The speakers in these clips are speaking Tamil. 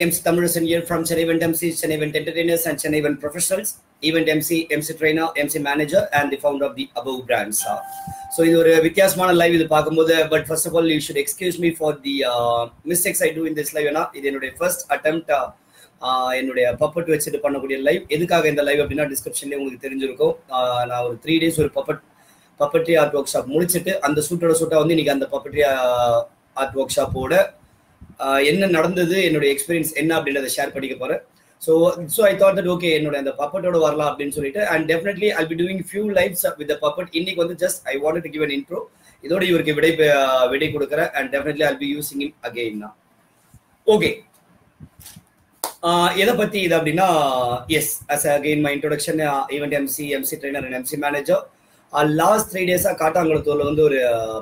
MC Tamirusan year from Chennai Event MCs, Chennai Event Entertainers, and Chennai Event Professionals, Event MC MC Trainer, MC Manager, and the founder of the above brands. இது ஒரு வித்தியாசமான லைவ் இது பார்க்கும்போது but first of all you should excuse me for the mistakes I do in this live ஏன்னா இது என்னுடைய ஃபர்ஸ்ட் அட்டம்ப்ட் uh, uh, என்னுடைய பப்பட் வச்சுட்டு பண்ணக்கூடிய லைவ் எதுக்காக இந்த லைவ் அப்படின்னா டிஸ்கிரிப்ஷன்லேயே உங்களுக்கு தெரிஞ்சிருக்கும். நான் ஒரு த்ரீ டேஸ் ஒரு puppet puppetry art workshop முடிச்சுட்டு அந்த சூட்டோட சூட்டை வந்து இன்னைக்கு அந்த பப்பட்ரி ஆர்ட் ஒர்க் ஷாப்போட என்ன நடந்தது என்னோட எக்ஸ்பீரியன்ஸ் என்ன அப்படின்றத ஷேர் பண்ணிக்க போறேன். So so I thought that okay என்னோட அந்த பப்பட்டோட வரலாம் அப்படின்னு சொல்லிட்டு and definitely I be doing few lives with puppet இன்னைக்கு வந்து just I want to give an intro இதோட இவருக்கு விடை விடை கொடுக்குறேன் and definitely I'll be using in again okay எதை பத்தி இது அப்படின்னா yes as again my introduction event MC MC trainer and MC manager last three டேஸாக காட்டாங்குளத்தூரில் வந்து ஒரு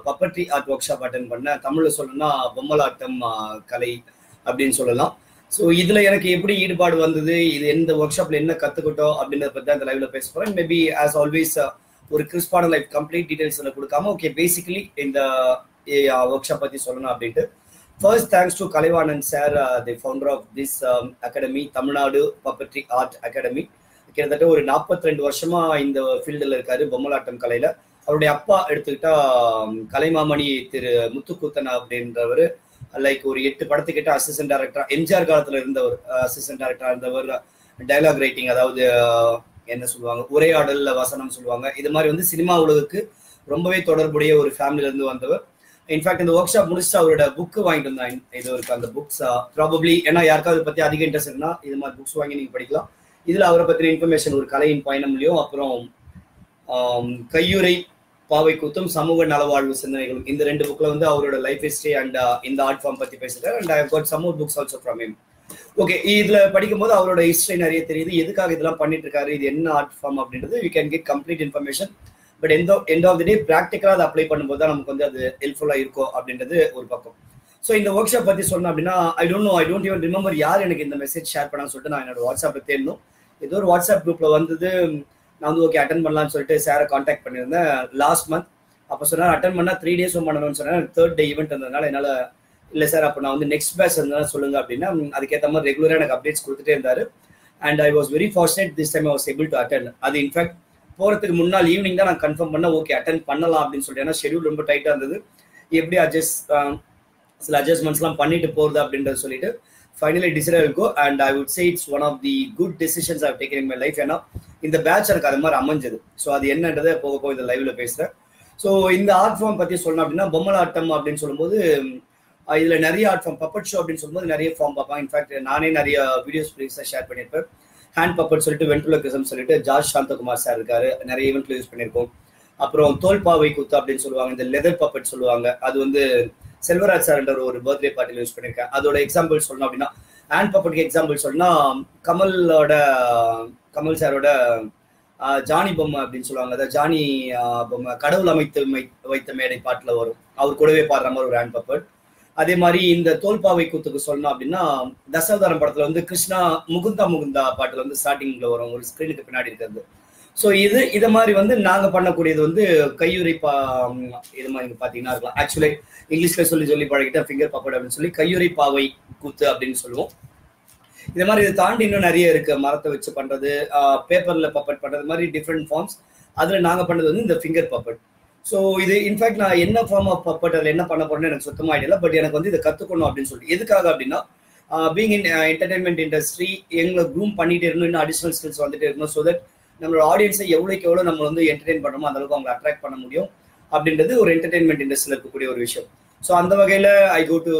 puppetry art workshop attend பண்ணேன். தமிழில் சொல்லணும்னா பொம்மலாட்டம் கலை அப்படின்னு சொல்லலாம். ஸோ இதில் எனக்கு எப்படி ஈடுபாடு வந்தது? இது எந்த ஒர்க் ஷாப்ல என்ன கற்றுக்கிட்டோம் அப்படின்றத பற்றி அந்த இந்த லைவ்ல பேச போகிறேன் மேபி ஆஸ் ஆல்வேஸ் ஒரு கிறிஸ்பான லைஃப் கம்ப்ளீட் டீடைல்ஸ் கொடுக்காம ஓகே பேசிக்கலி இந்த ஒர்க் ஷாப் பற்றி சொல்லணும் அப்படின்ட்டு. First thanks to Kalaivanan sir the founder of this academy Tamil Nadu puppetry art academy கிட்டத்தட்ட ஒரு 42 ரெண்டு வருஷமா இந்த ஃபீல்டில் இருக்காரு பொம்மலாட்டம் கலையில. அவருடைய அப்பா எடுத்துக்கிட்டா கலைமாமணி திரு முத்துக்கூத்தன் அப்படின்றவர். லைக் ஒரு எட்டு படத்துக்கிட்ட அசிஸ்டன்ட் டைரக்டர் எம்ஜிஆர் காலத்துல இருந்தவர் அசிஸ்டன்ட் டைரக்டரா இருந்தவர். டைலாக் ரைட்டிங் அதாவது என்ன சொல்லுவாங்க உரையாடல்ல வசனம் சொல்லுவாங்க. இது மாதிரி வந்து சினிமா உலகுக்கு ரொம்பவே தொடர்புடைய ஒரு ஃபேமிலில இருந்து வந்தவர். இன்ஃபேக்ட் இந்த ஒர்க் ஷாப் முடிச்சுட்டு அவரோட புக்கு வாங்கிட்டு வந்தேன். இது இருக்கு அந்த புக்ஸ் ப்ராபப்ளி ஏன்னா யாருக்காவது பத்தி அதிக இன்ட்ரெஸ்ட் இருந்தா இது மாதிரி புக்ஸ் வாங்கி நீங்க படிக்கலாம். இதில் அவரை பற்றின இன்ஃபர்மேஷன் ஒரு கலையின் பயணம்லையும் அப்புறம் கையுறை பாவை கூத்தும் சமூக நலவாழ்வு சிந்தனைகளும். இந்த ரெண்டு புக்கில் வந்து அவரோட லைஃப் ஹிஸ்டரி அண்ட் இந்த ஆர்ட் ஃபார்ம் பற்றி பேசுகிறார் and I got some books also from him okay இதுல படிக்கும்போது அவரோட ஹிஸ்டரி நிறைய தெரியுது. எதுக்காக இதெல்லாம் பண்ணிட்டு இருக்காரு இது என்ன ஆர்ட் ஃபார்ம் அப்படின்றது you can get complete information but எந்த எண்ட் ஆஃப் தி டே ப்ராக்டிக்கலாக அதை அப்ளை பண்ணும்போது தான் நமக்கு வந்து அது ஹெல்ப்ஃபுல்லாக இருக்கும் அப்படின்றது ஒரு பக்கம். ஸோ இந்த ஒர்க் ஷாப் பற்றி சொன்னேன் அப்படின்னா I don't know I don't even remember யார் எனக்கு இந்த மெசேஜ் ஷேர் பண்ணான்னு சொல்லிட்டு நான் என்னோட வாட்ஸ்அப்பில் தேடணும். ஏதோ ஒரு வாட்ஸ்அப் குரூப்ல வந்தது நான் வந்து ஓகே அட்டன் பண்ணலாம்னு சொல்லிட்டு சாரை காண்டாக்ட் பண்ணியிருந்தேன் லாஸ்ட் மந்த் அப்போ சொன்னால் அட்டன் பண்ணால் த்ரீ டேஸும் பண்ணணும்னு சொன்னேன் தேர்ட் டே ஈவெண்ட் இருந்ததுனால என்னால் இல்லை சார் அப்போ நான் வந்து நெக்ஸ்ட் பேட்ச் இருந்தாலும் சொல்லுங்க அப்படின்னா அதுக்கேற்ற மாதிரி ரெகுலராக எனக்கு அப்டேட்ஸ் கொடுத்துட்டே இருந்தார். And I was very fortunate this time I was able to attend அது இன்ஃபேக்ட் போகிறதுக்கு முன்னாள் ஈவினிங் தான் நான் கன்ஃபார்ம் பண்ண ஓகே அட்டன் பண்ணலாம் அப்படின்னு சொல்லிட்டு. ஏன்னா ஷெடியூல் ரொம்ப டைட்டாக இருந்தது. எப்படி அட்ஜஸ்ட் சில அட்ஜஸ்ட்மெண்ட்ஸ்லாம் பண்ணிட்டு போகிறது அப்படின்றத சொல்லிட்டு ஃபைனலி டிசைட் இருக்கும் and I would say it's one of the good decisions I've taken in my life ஏன்னா இந்த பேட்ச் எனக்கு அது மாதிரி அமைஞ்சது. ஸோ அது என்னன்றதை போக போக இந்த லைவ்ல பேசுறேன். ஸோ இந்த ஆர்ட் ஃபார்ம் பற்றி சொல்லணும் அப்படின்னா பொம்மலாட்டம் அப்படின்னு சொல்லும்போது இதில் நிறைய ஆர்ட் ஃபார்ம் பப்பட் ஷோ அப்படின்னு சொல்லும்போது நிறைய ஃபார்ம் பார்ப்பேன். இன்ஃபேக்ட் நானே நிறைய வீடியோஸ் ப்ரீஸாக ஷேர் பண்ணியிருப்பேன். ஹேண்ட் பப்பட் சொல்லிட்டு வென்ட்ரோலகிசம் சொல்லிட்டு ஜார்ஜ் சாந்தகுமார் சார் இருக்காரு. நிறைய ஈவெண்ட்ல யூஸ் பண்ணியிருக்கோம். அப்புறம் தோல்பாவை குத்து அப்படின்னு சொல்லுவாங்க. இந்த லெதர் பப்பட் சொல்லுவாங்க. அது வந்து செல்வராஜ் சார்ன்ற ஒரு பர்த்டே பார்ட்டியில் யூஸ் பண்ணியிருக்கேன் அதோட எக்ஸாம்பிள் சொல்லணும் அப்படின்னா ஹேண்ட் பப்பட்க்கு எக்ஸாம்பிள் சொன்னா கமலோட கமல் சாரோட ஜானி பொம்மை அப்படின்னு சொல்லுவாங்க. அதாவது ஜானி பொம்மை கடவுள் அமைத்து வைத்த மேடை பாட்டில் வரும். அவர் கூடவே பாடுற மாதிரி ஒரு ஹேண்ட் பப்பட் அதே மாதிரி இந்த தோல்பாவை கூத்துக்கு சொல்லணும் அப்படின்னா தசாவதாரம் படத்துல வந்து கிருஷ்ணா முகுந்தா முகுந்தா பாட்டுல வந்து ஸ்டார்டிங்ல வரும். ஒரு ஸ்கிரீனுக்கு பின்னாடி இருக்கிறது. ஸோ இது இதை மாதிரி வந்து நாங்கள் பண்ணக்கூடியது வந்து கையுறை பா இது மாதிரி பார்த்தீங்கன்னா இருக்கலாம். ஆக்சுவலி இங்கிலீஷில் சொல்லி சொல்லி பழகிட்டா ஃபிங்கர் பப்பட் அப்படின்னு சொல்லி கையுறை பாவை கூத்து அப்படின்னு சொல்லுவோம். இது மாதிரி இதை தாண்டி இன்னும் நிறைய இருக்கு. மரத்தை வச்சு பண்றது பேப்பரில் பப்பட் பண்றது மாதிரி டிஃப்ரெண்ட் ஃபார்ம்ஸ் அதில் நாங்கள் பண்ணது வந்து இந்த ஃபிங்கர் பப்பட் ஸோ இது இன்ஃபேக்ட் நான் என்ன ஃபார்ம் ஆஃப் பப்பட் அதில் என்ன பண்ண போறேன்னு எனக்கு சுத்தமாக ஐடியா பட் எனக்கு வந்து இதை கற்றுக்கணும் அப்படின்னு சொல்லிட்டு. எதுக்காக அப்படின்னா பீங் இன் என்டர்டைன்மெண்ட் இண்டஸ்ட்ரி எங்களை க்ரூம் பண்ணிட்டு இருக்கணும் இன்னும் அடிஷனல் ஸ்கில்ஸ் வந்துட்டு இருக்கணும் ஸோ தட் நம்மளோட ஆடியன்ஸை எவ்வளோக்கு எவ்வளோ நம்ம வந்து என்டர்டெயின் பண்ணுறோமோ அந்த அளவுக்கு அவங்களை அட்ராக்ட் பண்ண முடியும். அப்படின்றது ஒரு என்டர்டைன்மெண்ட் இண்டஸ்ட்ரியில் இருக்கக்கூடிய ஒரு விஷயம். ஸோ அந்த வகையில் I go to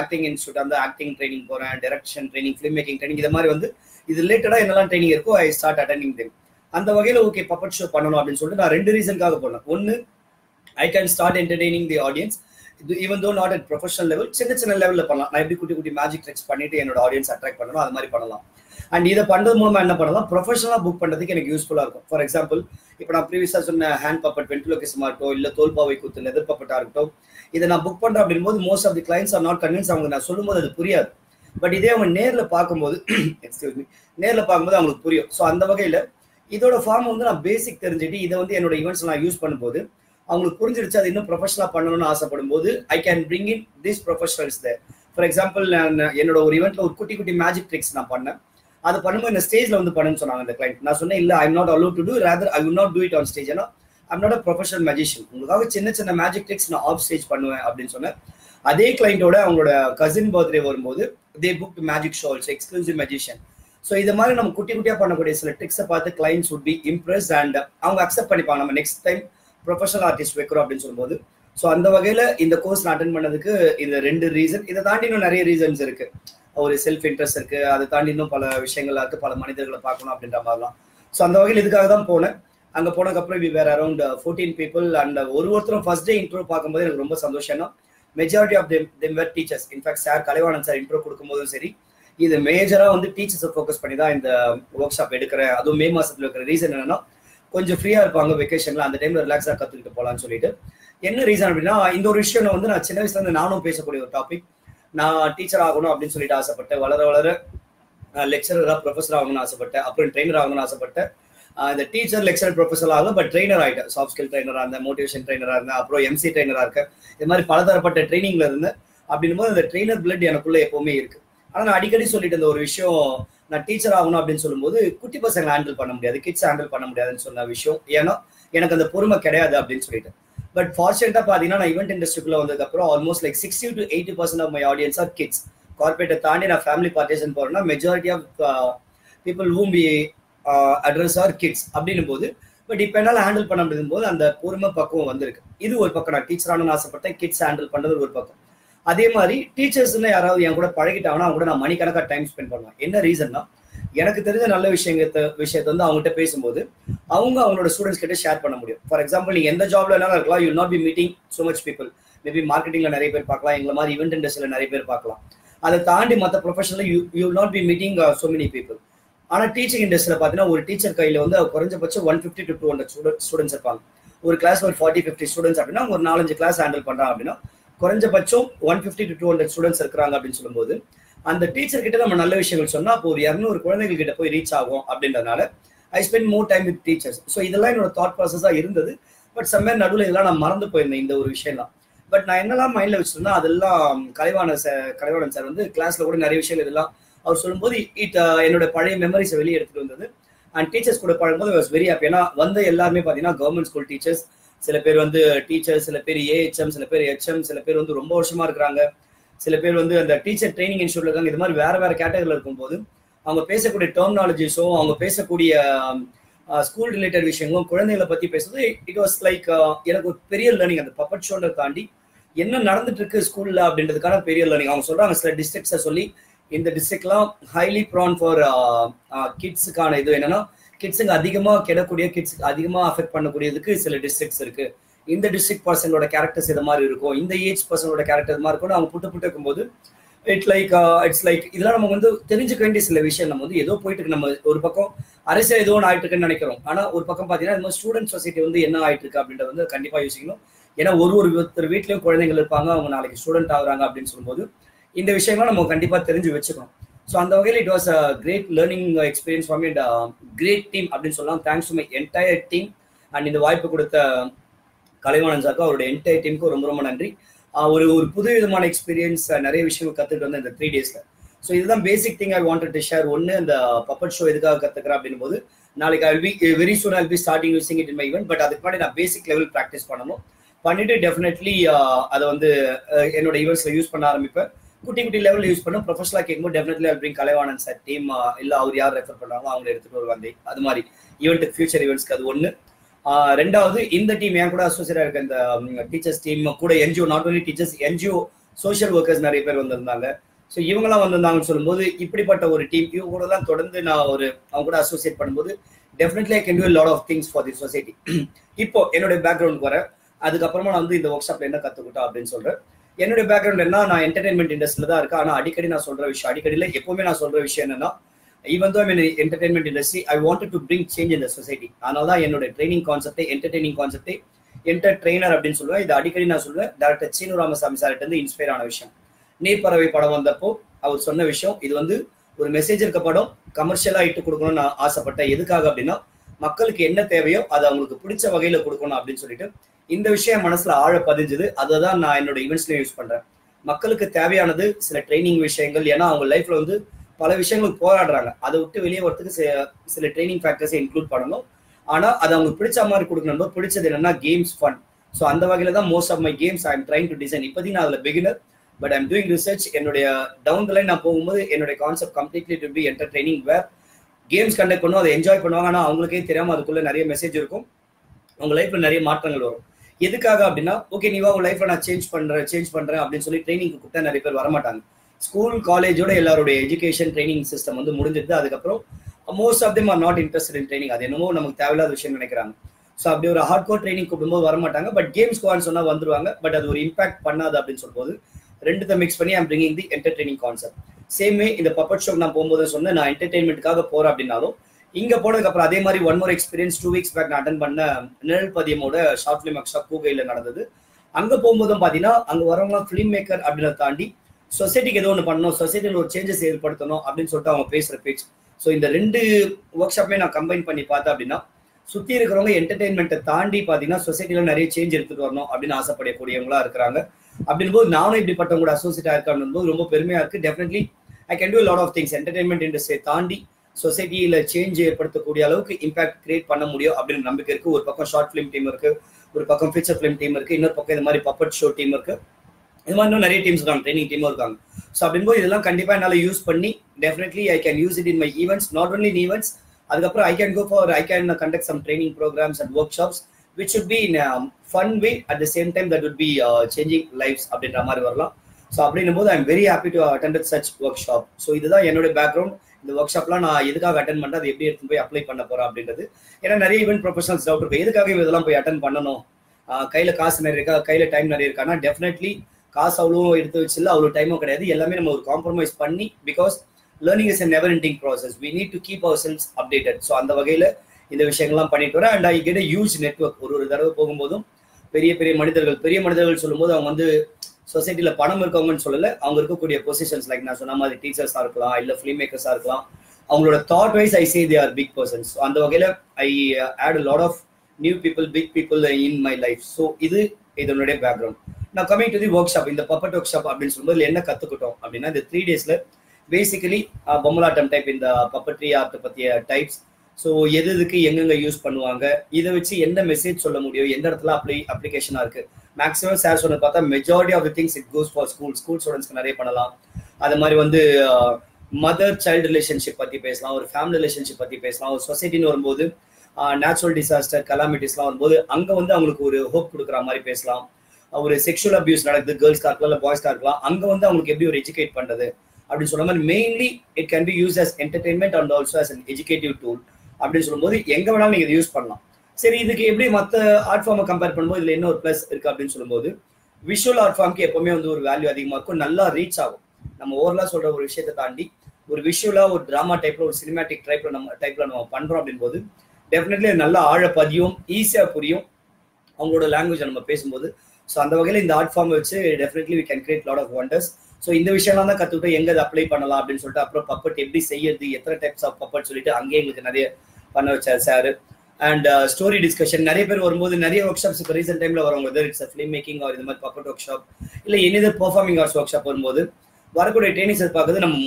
acting institute அந்த ஆக்டிங் ட்ரைனிங் போகிறேன் direction training film making training இது மாதிரி வந்து இது ரிலேட்டடாக என்னெல்லாம் ட்ரைனிங் இருக்கோ ஐ ஸ்டார்ட் அட்டெண்டிங் தெம் அந்த வகையில் ஓகே பப்பட் ஷோ பண்ணணும் அப்படின்னு சொல்லிட்டு நான் ரெண்டு ரீசனுக்காக போனேன். ஒன்று I can start entertaining the audience இது even though not at professional level சின்ன சின்ன லெவலில் பண்ணலாம். நான் எப்படி குட்டி குட்டி மேஜிக் ட்ரிக்ஸ் பண்ணிட்டு என்னோட ஆடியன்ஸ் அட்ராக்ட் பண்ணணும் அது மாதிரி பண்ணலாம். அண்ட் இதை பண்றது மூலமா என்ன பண்ணலாம்? ப்ரொஃபஷனலாக புக் பண்றதுக்கு எனக்கு யூஸ்ஃபுல்லாக இருக்கும். ஃபார் எக்ஸாம்பிள் இப்போ நான் ப்ரீவியஸாக சொன்ன ஹேண்ட் பப்பட் வென்டிலோகிசமா இருக்கட்டும் இல்லை தோல்பாவை குத்து லெதர் பப்பட்டாக இருக்கட்டும் இதை நான் புக் பண்றேன் அப்படின்போது most of the clients are not convince அவங்க நான் சொல்லும்போது அது புரியாது. பட் இதே அவங்க நேர்ல பார்க்கும்போது எக்ஸ்கியூஸ் மீ நேர்ல பார்க்கும்போது அவங்களுக்கு புரியும். ஸோ அந்த வகையில இதோட ஃபார்ம் வந்து நான் பேசிக் தெரிஞ்சுட்டு இதை வந்து என்னோட ஈவெண்ட்ஸ் நான் யூஸ் பண்ணும்போது அவங்களுக்கு புரிஞ்சிருச்சு அது இன்னும் ப்ரொஃபஷனலாக பண்ணணும்னு ஆசைப்படும் போது I can bring in this professionals there for example நான் என்னோட ஒரு ஈவெண்ட்ல ஒரு குட்டி குட்டி மேஜிக் ட்ரிக்ஸ் நான் பண்ணேன். அது பண்ணும்போது இந்த ஸ்டேஜ்ல வந்து பண்ணுன்னு சொன்னாங்க அந்த கிளைண்ட் நான் சொன்னேன் இல்ல I not allow to do rather I will not do it on stage ஏன்னா I'm not a professional magician உங்களுக்காக சின்ன சின்ன மேஜிக் ட்ரிக்ஸ் நான் ஆஃப் ஸ்டேஜ் பண்ணுவேன் அப்படின்னு சொன்னேன். அதே கிளைண்டோட அவங்களோட கசின் பர்த்டே வரும்போது they book magic show also exclusive magician so இது மாதிரி நம்ம குட்டி குட்டியா பண்ணக்கூடிய சில ட்ரிக்ஸை பார்த்து clients would be impress and அவங்க அக்செப்ட் பண்ணிப்பாங்க. நம்ம நெக்ஸ்ட் டைம் ப்ரொஃபஷனல் ஆர்டிஸ்ட் வைக்கிறோம் அப்படின்னு சொல்லும்போது. ஸோ அந்த வகையில் இந்த கோர்ஸ் நான் அட்டன் பண்ணதுக்கு இந்த ரெண்டு ரீசன் இதை தாண்டி இன்னும் நிறைய ரீசன்ஸ் இருக்கு. ஒரு செல்ஃப் இன்ட்ரெஸ்ட் இருக்கு. அதை தாண்டி இன்னும் பல விஷயங்கள் இருக்கு பல மனிதர்களை பார்க்கணும் அப்படின்ற மாதிரிலாம். ஸோ அந்த வகையில் இதுக்காக தான் போனேன். அங்கே போனதுக்கப்புறம் வி வேற அரௌண்ட் ஃபோர்டீன் பீப்புள் அண்ட் ஒரு ஒருத்தரும் ஃபர்ஸ்ட் டே இன்ட்ரோ பார்க்கும்போது எனக்கு ரொம்ப சந்தோஷம்னா majority of them them were teachers in fact sir Kalaivanan sir intro கொடுக்கும்போதும் சரி இது மேஜராக வந்து டீச்சர்ஸை ஃபோக்கஸ் பண்ணி தான் இந்த ஒர்க் ஷாப் எடுக்கிறேன். அதுவும் மே மாதத்தில் இருக்கிற ரீசன் என்னன்னா கொஞ்சம் ஃப்ரீயாக இருப்பாங்க வெக்கேஷனில் அந்த டைமில் ரிலாக்ஸாக கற்றுக்கிட்டு போகலான்னு சொல்லிட்டு. என்ன ரீசன் அப்படின்னா இந்த ஒரு விஷயம் வந்து நான் சின்ன வயசுல இருந்து நானும் பேசக்கூடிய ஒரு டாபிக் நான் டீச்சர் ஆகணும் அப்படின்னு சொல்லிட்டு ஆசைப்பட்டேன். வளர வளர லெக்சரராக ப்ரொஃபஸர் ஆகணும்னு ஆசைப்பட்டேன். அப்புறம் ட்ரெயினர் ஆகணும்னு ஆசைப்பட்டேன். இந்த டீச்சர் லெக்சர் ப்ரொஃபஸர் ஆகல பட் ட்ரெயினர் ஆகிட்டேன் சாஃப்ட் ஸ்கில் ட்ரைனராக இருந்தேன் மோட்டிவேஷன் ட்ரைனராக இருந்தேன் அப்புறம் எம்சி ட்ரைனராக இருக்கேன். இது மாதிரி பலதரப்பட்ட ட்ரைனிங்ல இருந்தேன். அப்படின்னும் போது அந்த ட்ரெயினர் பிளட் எனக்குள்ள எப்பவுமே இருக்கு. ஆனால் நான் அடிக்கடி சொல்லிட்டு இருந்த ஒரு விஷயம் நான் டீச்சர் ஆகணும் அப்படின்னு சொல்லும்போது குட்டி பசங்களை ஹேண்டில் பண்ண முடியாது கிட்ஸ் ஹேண்டில் பண்ண முடியாதுன்னு சொன்ன விஷயம். ஏன்னா எனக்கு அந்த பொறுமை கிடையாது அப்படின்னு சொல்லிட்டு பட் ஃபார்ச்சுனேட்டா பாத்தீங்கன்னா நான் ஈவெண்ட் இண்டஸ்ட்ரிக்குள்ள வந்ததுக்கப்புறம் almost like sixty to eighty percent of my audience are kids கார்பரேட்டை தாண்டி நான் ஃபேமிலி பார்ட்டிசன் போறேன்னா majority of people whom be address are kids அப்படின்னும் போது பட் இப்போ என்னால் ஹேண்டில் பண்ண முடியும் போது அந்த பொறுமை பக்குவம் வந்திருக்கு. இது ஒரு பக்கம் நான் டீச்சர் ஆகணும்னு ஆசைப்பட்டேன் கிட்ஸ் ஹேண்டில் பண்ணுறது ஒரு பக்கம். அதே மாதிரி டீச்சர்ஸ்னு யாராவது என் கூட பழகிட்டாங்கன்னா அவங்க கூட நான் மணிக்கணக்காக டைம் ஸ்பெண்ட் பண்ணுவேன். என்ன ரீசன்னா எனக்கு தெரிஞ்ச நல்ல விஷயத்த விஷயத்தை வந்து அவங்ககிட்ட பேசும்போது அவங்க அவங்களோட ஸ்டூடெண்ட்ஸ் கிட்ட ஷேர் பண்ண முடியும். ஃபார் எக்ஸாம்பிள் நீங்க எந்த ஜாப்ல வேணாலும் இருக்கலாம். You not be meeting so much people maybe மார்க்கெட்டிங்ல நிறைய பேர் பார்க்கலாம். எங்களை மாதிரி ஈவெண்ட் இண்டஸ்ட்ரியில் நிறைய பேர் பார்க்கலாம். அதை தாண்டி மற்ற ப்ரொஃபஷனில் you you not be meeting so many people ஆனால் டீச்சிங் இண்டஸ்ட்ரியில் பார்த்தீங்கன்னா ஒரு டீச்சர் கையில் வந்து குறைஞ்சபட்சம் one fifty to two hundred students இருப்பாங்க. ஒரு கிளாஸ் ஒரு ஃபார்ட்டி ஃபிஃப்டி ஸ்டூடெண்ட்ஸ் அப்படின்னா ஒரு நாலஞ்சு கிளாஸ் ஹேண்டில் பண்ணுறான் அப்படின்னா குறைஞ்சபட்சம் one fifty to two hundred students இருக்கிறாங்க அப்படின்னு சொல்லும்போது அந்த டீச்சர் கிட்ட நம்ம நல்ல விஷயங்கள் சொன்னா அப்போ ஒரு இரநூறு குழந்தைகள் கிட்ட போய் ரீச் ஆகும் அப்படின்றதுனால I spend more time with teachers so இதெல்லாம் என்னோட தாட் ப்ராசஸா இருந்தது. பட் சம்மேர் நடுவில் இதெல்லாம் நான் மறந்து போயிருந்தேன் இந்த ஒரு விஷயம்லாம். பட் நான் என்னெல்லாம் மைண்ட்ல வச்சிருந்தேன் அதெல்லாம் கலைவாண சார் கலைவாணன் சார் வந்து கிளாஸ்ல கூட நிறைய விஷயங்கள் இதெல்லாம் அவர் சொல்லும்போது இட் uh, என்னோட பழைய மெமரிஸை வெளியே எடுத்துட்டு வந்தது. அண்ட் டீச்சர்ஸ் கூட பழகும்போது வாஸ் வெரி ஹாப்பி ஏன்னா வந்த எல்லாருமே பார்த்தீங்கன்னா கவர்மெண்ட் ஸ்கூல் டீச்சர்ஸ் சில பேர் வந்து டீச்சர்ஸ் சில பேர் ஏஹெச்எம் சில பேர் ஹெச்எம் சில பேர் வந்து ரொம்ப வருஷமா இருக்கிறாங்க. சில பேர் வந்து அந்த டீச்சர் ட்ரைனிங் இன்ஸ்டியூட்ல இருக்காங்க. இது மாதிரி வேற வேற கேட்டகரியில் இருக்கும்போது அவங்க பேசக்கூடிய டெர்மினாலஜிஸும் அவங்க பேசக்கூடிய ஸ்கூல் ரிலேட்டட் விஷயங்களும் குழந்தைகளை பத்தி பேசுறது இட் வாஸ் லைக் எனக்கு ஒரு பெரிய லேர்னிங் அந்த பப்பட் ஷோண்டை தாண்டி என்ன நடந்துட்டு இருக்கு ஸ்கூல்ல அப்படின்றதுக்கான பெரிய லேர்னிங் அவங்க சொல்றாங்க சில டிஸ்ட்ரிக்ட்ஸை சொல்லி இந்த டிஸ்ட்ரிக்ட்லாம் ஹைலி ப்ரான் ஃபார் கிட்ஸுக்கான இது என்னன்னா கிட்ஸுங்க அதிகமாக கிடக்கூடிய கிட்ஸ் அதிகமாக அஃபெக்ட் பண்ணக்கூடியதுக்கு சில டிஸ்ட்ரிக்ட்ஸ் இருக்கு. இந்த டிஸ்ட்ரிக்ட் பர்சனோட கேரக்டர்ஸ் இது மாதிரி இருக்கும் இந்த ஏஜ் பர்சனோட கேரக்டர் இது மாதிரி இருக்கும். அவங்க புட்டு புட்டு இருக்கும்போது இட் லைக் இட்ஸ் லைக் இதெல்லாம் நம்ம வந்து தெரிஞ்சுக்க வேண்டிய சில விஷயம். நம்ம வந்து ஏதோ போயிட்டு இருக்கு. நம்ம ஒரு பக்கம் அரசியல் ஏதோ ஒன்று ஆயிட்டு இருக்குன்னு நினைக்கிறோம். ஆனால் ஒரு பக்கம் பார்த்தீங்கன்னா இந்த மாதிரி ஸ்டூடெண்ட் சொசைட்டி வந்து என்ன ஆயிட்டு இருக்கு அப்படின்றத வந்து கண்டிப்பாக யோசிக்கணும். ஏன்னா ஒரு ஒரு ஒருத்தர் வீட்லேயும் குழந்தைகள் இருப்பாங்க. அவங்க நாளைக்கு ஸ்டூடெண்ட் ஆகுறாங்க அப்படின்னு சொல்லும்போது இந்த விஷயங்களை நம்ம கண்டிப்பாக தெரிஞ்சு வச்சுக்கணும். ஸோ அந்த வகையில் it was a great learning experience form and great team அப்படின்னு சொல்லலாம். Thanks to my entire team and இந்த வாய்ப்பு கொடுத்த கலைவாணன் சாருக்கு அவரோட என்டையர் டீமுக்கு ரொம்ப ரொம்ப நன்றி. ஒரு ஒரு புது விதமான எக்ஸ்பீரியன்ஸ் நிறைய விஷயங்கள் கற்றுட்டு வந்தேன் இந்த த்ரீ டேஸ்ல ஸோ இதுதான் basic thing I wanted to share ஒன்று அந்த பப்பட் ஷோ எதுக்காக கற்றுக்கிறேன் அப்படின்னு போது நாளைக்கு I be very soon I be starting using it in my event but அதுக்கு முன்னாடி நான் பேசிக் லெவல் ப்ராக்டிஸ் பண்ணணும். பண்ணிட்டு டெஃபினெட்லி அதை வந்து என்னோட ஈவெண்ட்ஸில் யூஸ் பண்ண ஆரம்பிப்பேன். குட்டி குட்டி லெவலில் யூஸ் பண்ணும் ப்ரொஃபஷனலாக கேட்கும்போது டெஃபினெட்லி அப்படிங் கலைவாணன் சார் டீம் இல்லை அவர் யார் ரெஃபர் பண்ணுறாங்களோ அவங்க எடுத்துகிட்டு வருவாங்க அது மாதிரி ஈவெண்ட்டு ஃபியூச்சர் ஈவெண்ட்ஸ்க்கு அது ஒன்று ரெண்டாவது இந்த டீம் என் கூட அசோசியேட் இருக்க இந்த டீச்சர்ஸ் டீம் கூட NGO not only teachers NGO social workers நிறைய பேர் வந்திருந்தாங்க. ஸோ இவங்கெல்லாம் வந்திருந்தாங்கன்னு சொல்லும்போது இப்படிப்பட்ட ஒரு டீம் இவங்க கூட தான் தொடர்ந்து நான் ஒரு அவங்க கூட அசோசியேட் பண்ணும்போது definitely I can do lot of things for the society இப்போ என்னுடைய பேக்ரவுண்ட் வரேன். அதுக்கப்புறமா நான் வந்து இந்த ஒர்க் ஷாப்ல என்ன கத்துக்கிட்டோம் அப்படின்னு சொல்றேன். என்னுடைய பேக்ரவுண்ட் என்ன நான் என்டர்டைன்மெண்ட் இண்டஸ்ட்ரியில தான் இருக்கேன். ஆனால் அடிக்கடி நான் சொல்ற விஷயம் அடிக்கடியில் எப்பவுமே நான் சொல்ற விஷயம் என்னன்னா even though mean entertainment industry I want to bring change இந்த சொசைட்டி அதனால தான் என்னோட ட்ரைனிங் கான்செப்டை என்டர்டைனிங் கான்செப்டை என்டர் ட்ரெயினர் அப்படின்னு சொல்லுவேன். இது அடிக்கடி நான் சொல்லுவேன். டேரக்டர் சீனு ராமசாமி சார்கிட்ட இருந்து இன்ஸ்பயர் ஆன விஷயம். நீர்ப்பறவை படம் வந்தப்போ அவர் சொன்ன விஷயம் இது வந்து ஒரு மெசேஜ் இருக்க படம். கமர்ஷியலாக இட்டு கொடுக்கணும்னு நான் ஆசைப்பட்டேன். எதுக்காக அப்படின்னா மக்களுக்கு என்ன தேவையோ அதை அவங்களுக்கு பிடிச்ச வகையில் கொடுக்கணும் அப்படின்னு சொல்லிட்டு இந்த விஷயம் மனசுல ஆழ பதிஞ்சுது. அதை தான் நான் என்னோட ஈவெண்ட்ஸ்லயும் யூஸ் பண்றேன். மக்களுக்கு தேவையானது சில ட்ரைனிங் விஷயங்கள். ஏன்னா அவங்க லைஃப்ல வந்து பல விஷயங்களுக்கு போராடுறாங்க. அதை விட்டு வெளியே வரத்துக்கு சில ட்ரைனிங் ஃபேக்டர்ஸை இன்க்ளூட் பண்ணணும். ஆனால் அது அவங்களுக்கு பிடிச்ச மாதிரி கொடுக்கணும். பிடிச்சது என்னன்னா கேம்ஸ் ஃபன் ஸோ அந்த வகையில தான் most of my games I am trying to design இப்போதைக்கு நான் அதில் beginner but I'm doing research என்னுடைய டவுன் லைன் நான் போகும்போது என்னுடைய concept completely to be entertraining where games conduct பண்ணுவோம் அதை என்ஜாய் பண்ணுவாங்க. ஆனால் அவங்களுக்கே தெரியாமல் அதுக்குள்ள நிறைய மெசேஜ் இருக்கும். அவங்க லைஃப்ல நிறைய மாற்றங்கள் வரும். எதுக்காக அப்படின்னா ஓகே நீ உங்க லைஃப்ல நான் சேஞ்ச் பண்றேன் சேஞ்ச் பண்றேன் அப்படின்னு சொல்லி ட்ரைனிங் கூப்பிட்டா நிறைய பேர் வரமாட்டாங்க. ஸ்கூல் காலேஜோட எல்லாருடைய எஜுகேஷன் ட்ரைனிங் சிஸ்டம் வந்து முடிஞ்சிருது அதுக்கப்புறம் most of them are not interest in training அது என்னமோ நமக்கு தேவையில்லாத விஷயம் நினைக்கிறாங்க. ஸோ அப்படி ஒரு ஹார்ட் கோர் ட்ரைனிங் கூப்பிடும்போது வரமாட்டாங்க. பட் கேம்ஸ் கோன்னு சொன்னா வந்துருவாங்க. பட் அது ஒரு இம்பாக்ட் பண்ணாது அப்படின்னு சொல்லும்போது ரெண்டுத்தை மிக்ஸ் பண்ணி I'm bringing the entertaining concept same இந்த பப்பட் ஷோக்கு நான் போகும்போது சொன்னேன் நான் என்டர்டெயின்மெண்ட்டுக்காக போறேன் அப்படின்னாலும் இங்க போனதுக்கு அப்புறம் அதே மாதிரி one more experience two weeks back நான் அட்டன் பண்ண நிழல் பதியமோட ஷார்ட் ஃபிலிம் ஒர்க் ஷாப் கூகையில் நடந்தது. அங்க போகும்போதும் பாத்தீங்கன்னா அங்க வரவங்க ஃபிலிம் மேக்கர் அப்படின்றத தாண்டி சொசைட்டிக்கு ஏதோ ஒன்று பண்ணணும் சொசைட்டியில் ஒரு சேஞ்சஸ் ஏற்படுத்தணும் அப்படின்னு சொல்லிட்டு அவங்க பேசுகிற பேச்சு. ஸோ இந்த ரெண்டு ஒர்க் ஷாப்பையும் நான் கம்பைன் பண்ணி பார்த்தேன் அப்படின்னா சுற்றி இருக்கிறவங்க என்டர்டைன்மெண்ட்டை தாண்டி பார்த்தீங்கன்னா சொசைட்டியில் நிறைய சேஞ்ச் எடுத்துகிட்டு வரணும் அப்படின்னு ஆசைப்படக்கூடியவங்களா இருக்கிறாங்க. அப்படின் போது நானும் இப்படிப்பட்டவங்க கூட அசோசியேட் ஆயிருக்கான்னு போது ரொம்ப பெருமையாக இருக்குது definitely I can do lot of things entertainment இண்டஸ்ட்ரியை தாண்டி சொசைட்டியில் சேஞ்ச் ஏற்படுத்தக்கூடிய அளவுக்கு இம்பாக்ட் கிரியேட் பண்ண முடியும் அப்படின்னு நம்பிக்கை இருக்குது ஒரு பக்கம் ஷார்ட் ஃபிலிம் டீம் இருக்குது ஒரு பக்கம் ஃபீச்சர் ஃபிலிம் டீம் இருக்குது இன்னொரு பக்கம் இந்த மாதிரி பப்பட் ஷோ டீம் இருக்குது இது மாதிரி இன்னும் நிறைய டீம்ஸ் இருக்காங்க ட்ரைனிங் டீமும் இருக்காங்க. ஸோ அப்படின்போது இதெல்லாம் கண்டிப்பா என்னால் யூஸ் பண்ணி definitely I can use it in my events not only in events அதுக்கப்புறம் I can go for I can conduct some training programs and workshops which should be in fun way at the same time that would be changing lives அப்படின்ற மாதிரி வரலாம். ஸோ அப்படின்னும் போது I am very happy to attend such workshop so இதுதான் என்னோட பேக்ரவுண்ட் இந்த ஒர்க் ஷாப்லாம் நான் எதுக்காக அட்டன் பண்ணுறது அது எப்படி எடுத்து போய் அப்ளை பண்ண போறேன் அப்படின்றது. ஏன்னா நிறைய ஈவென்ட் ப்ரொஃபஷனல்ஸ் டவுட் இருக்கு. எதுக்காக இதெல்லாம் போய் அட்டன் பண்ணணும்? கையில காசு நிறைய இருக்கா? கையில டைம் நிறைய இருக்கானா? டெஃபினெட்லி காசு அவ்வளோ எடுத்து வச்சுல அவ்வளோ டைமும் கிடையாது. எல்லாமே நம்ம ஒரு காம்ப்ரமைஸ் பண்ணி because learning is a never ending process we need to keep ourselves updated so அந்த வகையில் இந்த விஷயங்கள்லாம் பண்ணிட்டு வரேன் and I get huge network ஒரு ஒரு தடவை போகும்போதும் பெரிய பெரிய மனிதர்கள் பெரிய மனிதர்கள் சொல்லும்போது அவங்க வந்து சொசைட்டில பணம் இருக்கவங்கன்னு சொல்லல. அவங்க இருக்கக்கூடிய பொசிஷன்ஸ் லைக் நான் சொன்ன மாதிரி டீச்சர்ஸா இருக்கலாம் இல்ல ஃபிலிம் மேக்கர்ஸாக இருக்கலாம். அவங்களோட thought wise I say they are big persons அந்த வகையில I add lot of new people big people in my life so இது இதனுடைய பேக்ரவுண்ட் நான் coming to the workshop இந்த பப்பட் ஒர்க் ஷாப் அப்படின்னு சொல்லும்போது என்ன கத்துக்கிட்டோம் அப்படின்னா இந்த த்ரீ டேஸ்ல பேசிக்கலி பொம்மலாட்டம் டைப் இந்த பப்பட்ரி ஆர்ட் பத்திய டைப்ஸ் ஸோ எது எதுக்கு எங்கெங்க யூஸ் பண்ணுவாங்க இதை வச்சு எந்த மெசேஜ் சொல்ல முடியும் எந்த இடத்துல அப்ளை அப்ளிகேஷனா இருக்கு. மேக்ஸிமம் சார் சொன்னது பார்த்தா majority of the things it goes for school school ஸ்டூடெண்ட்ஸ்க்கு நிறைய பண்ணலாம். அது மாதிரி வந்து மதர் சைல்டு ரிலேஷன்ஷிப் பத்தி பேசலாம் ஒரு ஃபேமிலி ரிலேஷன்ஷிப் பத்தி பேசலாம். ஒரு சொசைட்டின்னு வரும்போது நேச்சுரல் டிசாஸ்டர் கலாமிட்டிஸ்லாம் வரும்போது அங்கே வந்து அவங்களுக்கு ஒரு ஹோப் கொடுக்குற மாதிரி பேசலாம். ஒரு செக்ஷுவல் அபியூஸ் நடக்குது கேர்ள்ஸ்க்காக இருக்கலாம் இல்லை பாய்ஸ்க்காக இருக்கலாம் அங்க வந்து அவங்களுக்கு எப்படி ஒரு எஜுகேட் பண்றது? அப்படின்னு சொன்ன மாதிரி mainly it can be use as entertainment and also as an educative tool அப்படின்னு சொல்லும்போது எங்க வேணாலும் நீங்க இதை யூஸ் பண்ணலாம். சரி இதுக்கு எப்படி மற்ற ஆர்ட் ஃபார்மை கம்பேர் பண்ணும்போது இதுல என்ன ஒரு பிளஸ் இருக்கு அப்படின்னு சொல்லும்போது விஷுவல் ஆர்ட் ஃபார்ம்க்கு எப்பவுமே வந்து ஒரு வேல்யூ அதிகமா இருக்கும் நல்லா ரீச் ஆகும். நம்ம ஓவரலா சொல்ற ஒரு விஷயத்தை தாண்டி ஒரு விஷுவலா ஒரு டிராமா டைப்ல ஒரு சினிமேட்டிக் டைப்ல நம்ம டைப்ல நம்ம பண்றோம் அப்படின்போது டெஃபினெட்லி நல்லா ஆழ பதியும் ஈஸியா புரியும். அவங்களோட லாங்குவேஜ் நம்ம பேசும்போது ஸோ அந்த வகையில் இந்த ஆர்ட் ஃபார்ம் வச்சு definitely we can create lot of wonders so இந்த விஷயம்லாம் தான் கற்றுக்கிட்டு எங்கே அதை அப்ளை பண்ணலாம் அப்படின்னு சொல்லிட்டு அப்புறம் பப்பட் எப்படி செய்யறது எத்தனை டைப்ஸ் ஆஃப் பப்பட் சொல்லிட்டு அங்கேயே எங்களுக்கு நிறைய பண்ண வச்சார் சார் அண்ட் ஸ்டோரி டிஸ்கஷன் நிறைய பேர் வரும்போது நிறைய ஒர்க் ஷாப்ஸ் இப்போ ரீசெண்ட் டைம்ல வரவங்க whether it's film making or இந்த மாதிரி பப்பட் ஒர்க் ஷாப் இல்லை either performing arts workshop வரும்போது வரக்கூடிய ட்ரைனிங்ஸ் பார்க்குறது நம்ம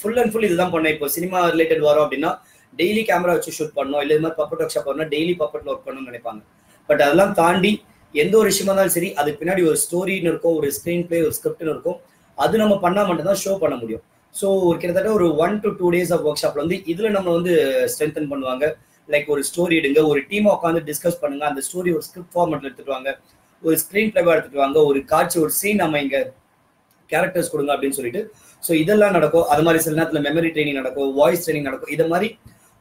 ஃபுல் அண்ட் ஃபுல் இதுதான் பண்ணோம். இப்போ சினிமா ரிலேட்டட் வரோம் அப்படின்னா டெய்லி கேமரா வச்சு ஷூட் பண்ணணும் இல்லை இது மாதிரி பப்பட் ஒர்க் ஷாப் வரணும் டெய்லி பப்பட்ல ஒர்க் பண்ணணும்னு நினைப்பாங்க. பட் அதெல்லாம் தாண்டி எந்த ஒரு விஷயமா இருந்தாலும் சரி அதுக்கு பின்னாடி ஒரு ஸ்டோரின்னு இருக்கும் ஒரு ஸ்க்ரீன் பிளே ஒரு ஸ்கிரிப்ட்னு இருக்கும். அது நம்ம பண்ணா மட்டும்தான் ஷோ பண்ண முடியும். ஸோ ஒரு கிட்டத்தட்ட ஒரு one to two days of work ஷாப்ல வந்து இதுல நம்ம வந்து ஸ்ட்ரென்தன் பண்ணுவாங்க. லைக் ஒரு ஸ்டோரி எடுங்க ஒரு டீம் உட்காந்து டிஸ்கஸ் பண்ணுங்க அந்த ஸ்டோரி ஒரு ஸ்கிரிப்ட் ஃபார்மெட்ல எடுத்துட்டு வாங்க. ஒரு ஸ்க்ரீன் பிளேவா எடுத்துட்டு வாங்க ஒரு காட்சி ஒரு சீன் நம்ம இங்க கேரக்டர்ஸ் கொடுங்க அப்படின்னு சொல்லிட்டு. ஸோ இதெல்லாம் நடக்கும். அது மாதிரி சில நேரத்தில் மெமரி ட்ரைனிங் நடக்கும் வாய்ஸ் ட்ரைனிங் நடக்கும். இது மாதிரி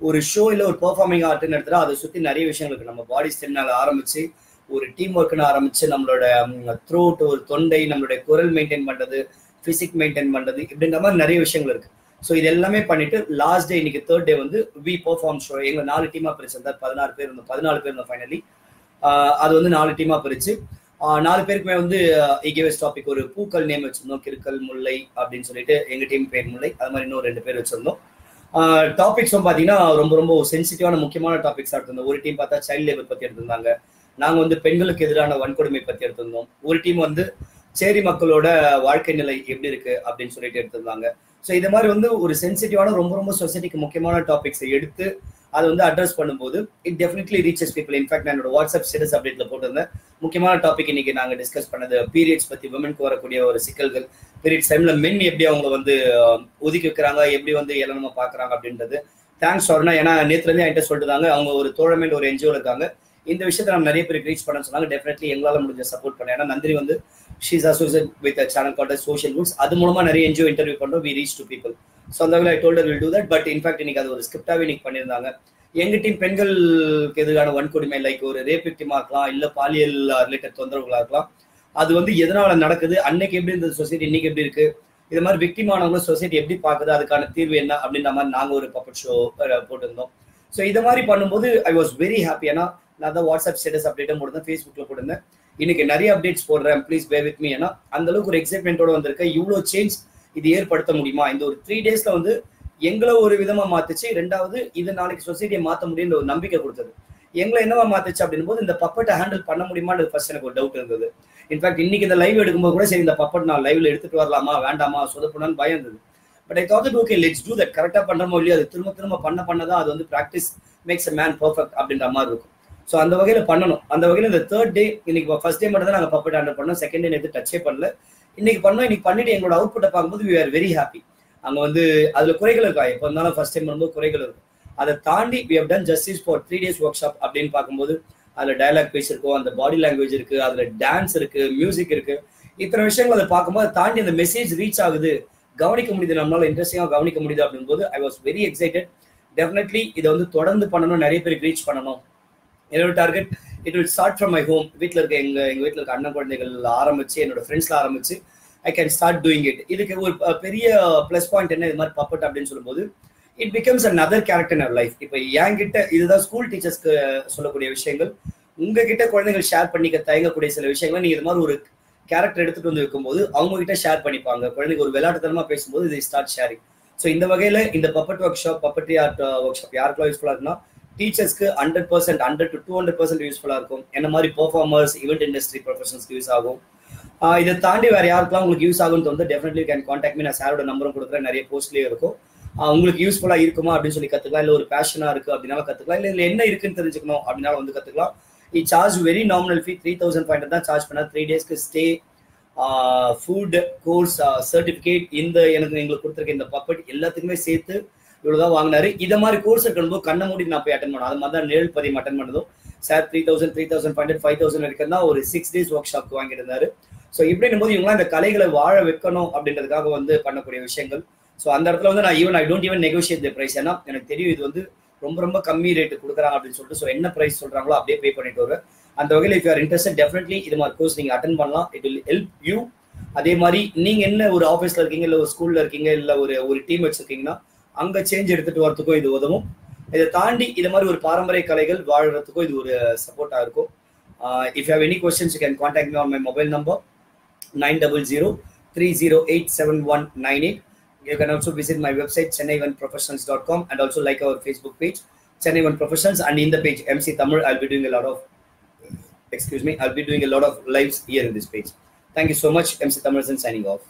ஒரு ஷோ இல்லை ஒரு பெர்ஃபார்மிங் ஆர்ட்னு எடுத்துட்டா அதை சுற்றி நிறைய விஷயங்களுக்கு நம்ம பாடி ஸ்ட்ரென்னால் ஆரம்பிச்சு ஒரு டீம் ஒர்க்னு ஆரம்பிச்சு நம்மளோட த்ரோட் ஒரு தொண்டை நம்மளுடைய குரல் மெயின்டைன் பண்றது பிசிக் மெயின்டைன் பண்றது இப்படின்ற மாதிரி நிறைய விஷயங்கள் இருக்கு. ஸோ இது எல்லாமே பண்ணிட்டு லாஸ்ட் டே இன்னைக்கு தேர்ட் டே வந்து வி பெர்ஃபார்ம் ஷோ எங்க நாலு டீமா பிரிச்சிருந்தார் பதினாறு பேர் இருந்தோம். பதினாலு பேர் இருந்தோம் ஃபைனலி அது வந்து நாலு டீமா பிரிச்சு நாலு பேருக்குமே வந்து இகேவஸ் டாபிக் ஒரு பூக்கள் நேம் வச்சிருந்தோம். கிருக்கல் முல்லை அப்படின்னு சொல்லிட்டு எங்க டீம் பேர் முல்லை. அது மாதிரி இன்னும் ரெண்டு பேர் வச்சிருந்தோம். டாபிக்ஸும் பார்த்தீங்கன்னா ரொம்ப ரொம்ப சென்சிட்டிவான முக்கியமான டாபிக்ஸ் எடுத்திருந்தோம். ஒரு டீம் பார்த்தா சைல்ட் லேபர் பத்தி எடுத்திருந்தாங்க. நாங்கள் வந்து பெண்களுக்கு எதிரான வன்கொடுமை பற்றி எடுத்திருந்தோம். ஒரு டீம் வந்து சேரி மக்களோட வாழ்க்கை நிலை எப்படி இருக்கு அப்படின்னு சொல்லிட்டு எடுத்திருந்தாங்க. ஸோ இது மாதிரி வந்து ஒரு சென்சிட்டிவான ரொம்ப ரொம்ப சொசைட்டிக்கு முக்கியமான டாபிக்ஸை எடுத்து அதை வந்து அட்ரஸ் பண்ணும்போது it definitely reaches people in fact நான் என்னோட வாட்ஸ்அப் ஸ்டேட்டஸ் அப்டேட்ல போட்டிருந்தேன். முக்கியமான டாபிக் இன்னைக்கு நாங்கள் டிஸ்கஸ் பண்ணது பீரியட்ஸ் பத்தி உமனுக்கு வரக்கூடிய ஒரு சிக்கல்கள் பீரியட்ஸ் டைம்ல மென் எப்படி அவங்க வந்து ஒதுக்கி வைக்கிறாங்க எப்படி வந்து இளநமா பாக்குறாங்க அப்படின்றது. தேங்க்ஸ் சொன்னா ஏன்னா நேற்றுலேருந்து என்கிட்ட சொல்லிட்டு அவங்க ஒரு தோழமையில் ஒரு என்ஜிஓ இருக்காங்க. இந்த விஷயத்தை நம்ம நிறைய பேருக்கு ரீச் பண்ண சொன்னாங்க. டெஃபினெட்லி எங்களால் முடிஞ்ச சப்போர்ட் பண்ணேன். ஏன்னா நந்திரி வந்து she's associate with channel called social goods அது மூலமா நிறைய என்ஜிஓ இன்டர்வியூ பண்றோம். We reach to people so அந்த I told her will do that but in fact இன்னைக்கு அது ஒரு ஸ்கிரிப்டாவே இன்னைக்கு பண்ணியிருந்தாங்க. எங்க டீம் பெண்களுக்கு எதிரான வன்கொடுமை லைக் ஒரு ரேப் விக்டிமா இருக்கலாம் இல்ல பாலியல் ரிலேட்டட் தொந்தரவுகளா இருக்கலாம். அது வந்து எதனால நடக்குது? அன்னைக்கு எப்படி இருந்தது சொசைட்டி இன்னைக்கு எப்படி இருக்கு? இது மாதிரி விக்டிமானவங்களும் சொசைட்டி எப்படி பாக்குது அதுக்கான தீர்வு என்ன? அப்படின்ற மாதிரி நாங்க ஒரு பப்பட் ஷோ போட்டிருந்தோம். ஸோ இதை மாதிரி பண்ணும்போது ஐ வாஸ் வெரி ஹாப்பி ஏன்னா நான் தான் வாட்ஸ்அப் ஸ்டேட்டஸ் அப்டேட்டும் போட்டிருந்தேன் ஃபேஸ்புக்ல போட்டிருந்தேன். இன்னைக்கு நிறைய அப்டேட்ஸ் போடுறேன். ப்ளீஸ் பே வித் மீ ஏன்னா அந்த அளவுக்கு ஒரு எக்ஸைட்மெண்ட்டோட வந்திருக்கேன் இவ்வளோ சேஞ்ச் இது ஏற்படுத்த முடியுமா? இந்த ஒரு த்ரீ டேஸ்ல வந்து எங்களை ஒரு விதமா மாத்துச்சு. ரெண்டாவது இது நாளைக்கு சொசைட்டியை மாற்ற முடியும்னு ஒரு நம்பிக்கை கொடுத்தது. எங்களை என்னவா மாத்துச்சு அப்படின்னு போது இந்த பப்பட்டை ஹேண்டில் பண்ண முடியுமான்றது ஃபர்ஸ்ட் எனக்கு ஒரு டவுட் இருந்தது. இன்ஃபேக்ட் இன்னைக்கு இந்த லைவ் எடுக்கும்போது கூட சரி இந்த பப்பட் நான் லைவ்ல எடுத்துட்டு வரலாமா வேண்டாமா சொதப்பணும்னு பயம் இருந்தது. But I thought okay let's do that கரெக்டாக பண்ணுறமோ இல்லையோ அது திரும்ப திரும்ப பண்ண பண்ணதான் அது வந்து practice makes a man perfect அப்படின்ற மாதிரி இருக்கும். ஸோ அந்த வகையில் பண்ணணும். அந்த வகையில் இந்த தேர்ட் டே இன்னைக்கு ஃபர்ஸ்ட் டே மட்டும் தான் நாங்கள் பப்பட் ஹேண்டில் பண்ணோம். செகண்ட் டே நேற்று டச்சே பண்ணல. இன்னைக்கு பண்ணோம். இன்னைக்கு பண்ணிட்டு எங்களோட அவுட்புட்டை பார்க்கும்போது வி ஆர் வெரி ஹாப்பி அங்கே வந்து அதில் குறைகள் இருக்கா? எப்போ இருந்தாலும் ஃபர்ஸ்ட் டைம் பண்ணும்போது குறைகள் இருக்கும். அதை தாண்டி we have done justice for three days workshop அப்படின்னு பார்க்கும்போது அதில் டயலாக் பேஸ் இருக்கும் அந்த பாடி லாங்குவேஜ் இருக்கு அதில் டான்ஸ் இருக்கு மியூசிக் இருக்கு. இத்தனை விஷயங்கள் அதை பார்க்கும்போது தாண்டி அந்த மெசேஜ் ரீச் ஆகுது. கவனிக்க முடியுது நம்மளால இன்ட்ரெஸ்டிங்காக கவனிக்க முடியுது அப்படின்போது I was very excited definitely இதை வந்து தொடர்ந்து பண்ணணும் நிறைய பேருக்கு ரீச் பண்ணணும். என்னோட target it will start from my home வீட்டில் இருக்க எங்கள் எங்கள் வீட்டில் இருக்க அண்ணன் குழந்தைகள் ஆரம்பிச்சு என்னோட ஃப்ரெண்ட்ஸ்லாம் ஆரம்பிச்சு I can start doing it இதுக்கு ஒரு பெரிய ப்ளஸ் பாயிண்ட் என்ன இது மாதிரி பப்பட் அப்படின்னு சொல்லும்போது it becomes an other character in life இப்போ என்கிட்ட இதுதான் ஸ்கூல் டீச்சர்ஸ்க்கு சொல்லக்கூடிய விஷயங்கள். உங்ககிட்ட குழந்தைகள் ஷேர் பண்ணிக்க தயங்கக்கூடிய சில விஷயங்களை நீங்கள் இது மாதிரி ஒரு கேரக்டர் எடுத்துட்டு வந்து வைக்கும்போது அவங்க கிட்ட ஷேர் பண்ணிப்பாங்க. குழந்தைங்க ஒரு விளையாட்டுத்தனமா பேசும்போது இது ஸ்டார்ட் ஷேரிங் ஸோ இந்த வகையில இந்த puppet workshop puppetry art workshop யாருக்கெல்லாம் யூஸ்ஃபுல்லாக இருக்குன்னா டீச்சர்ஸ்க்கு hundred percent hundred to two hundred percent யூஸ்ஃபுல்லாக இருக்கும். என்ன மாதிரி பர்ஃபார்மர்ஸ் ஈவெண்ட் இண்டஸ்ட்ரி ப்ரொஃபஷனல்ஸ்க்கு யூஸ் ஆகும். இதை தாண்டி வேற யாருக்கெல்லாம் உங்களுக்கு யூஸ் ஆகும்னு தோணுது டெஃபினெட்லி கேன் காண்டாக்ட் மீ நான் சாரோட நம்பரும் கொடுக்குறேன். நிறைய போஸ்ட்லேயே இருக்கும். உங்களுக்கு யூஸ்ஃபுல்லாக இருக்குமா அப்படின்னு சொல்லி கற்றுக்கலாம் இல்லை ஒரு பேஷனா இருக்குது அப்படின்னாலும் கற்றுக்கலாம் இல்லை இல்லை என்ன இருக்குன்னு தெரிஞ்சுக்கணும் அப்படின்னாலும் வந்து கற்றுக்கலாம் இ charge very nominal fee three thousand five hundred தான் சார்ஜ் பண்ண த்ரீ டேஸ்க்கு ஸ்டே ஃபுட் கோர்ஸ் சர்டிஃபிகேட் இந்த எனக்கு எங்களுக்கு கொடுத்துருக்க இந்த பப்பட் எல்லாத்துக்குமே சேர்த்து இவ்வளவுதான் வாங்கினாரு. இதை மாதிரி கோர்ஸ் இருக்கும்போது கண்ண மூடி நான் போய் அட்டன் பண்ணேன் அது மாதிரி தான் நேரில் பதிவு அட்டன் பண்ணதும். Sir three thousand three thousand five hundred five thousand வரைக்கும் தான் ஒரு சிக்ஸ் டேஸ் ஒர்க் ஷாப்க்கு வாங்கியிருந்தாரு ஸோ இப்படின்னும் போது இவங்களாம் இந்த கலைகளை வாழ வைக்கணும் அப்படின்றதுக்காக வந்து பண்ணக்கூடிய விஷயங்கள். ஸோ அந்த இடத்துல வந்து நான் even I don't even negotiate the price ஏன்னா எனக்கு தெரியும் இது வந்து ரொம்ப ரொம்ப கம்மி ரேட்டு கொடுக்குறாங்க அப்படின்னு சொல்லிட்டு. ஸோ என்ன ப்ரைஸ் சொல்கிறாங்களோ அப்படியே பே பண்ணிட்டு வருவேன். அந்த வகையில் இஃப் யூஆர் இன்ட்ரெஸ்ட் டெஃபினெட்லி இது மாதிரி கோர்ஸ் நீங்கள் அட்டன் பண்ணலாம். இட் வில் ஹெல்ப் யூ அதே மாதிரி நீங்கள் என்ன ஒரு ஆஃபீஸில் இருக்கீங்க இல்லை ஒரு ஸ்கூலில் இருக்கீங்க இல்லை ஒரு ஒரு டீம் வச்சுருக்கீங்கன்னா அங்க சேஞ்ச் எடுத்துட்டு வரதுக்கும் இது உதவும் இதை தாண்டி இது மாதிரி ஒரு பாரம்பரிய கலைகள் வாழ்றதுக்கும் இது ஒரு சப்போர்ட்டா இருக்கும் if have any questions you can contact me on my mobile number nine double zero three zero eight seven one nine eight You can also visit my website chennai1professionals.com and also like our Facebook page Chennai One Professionals and in the page MC Tamil I'll be doing a lot of excuse me I'll be doing a lot of lives here in this page. Thank you so much MC Tamil signing off.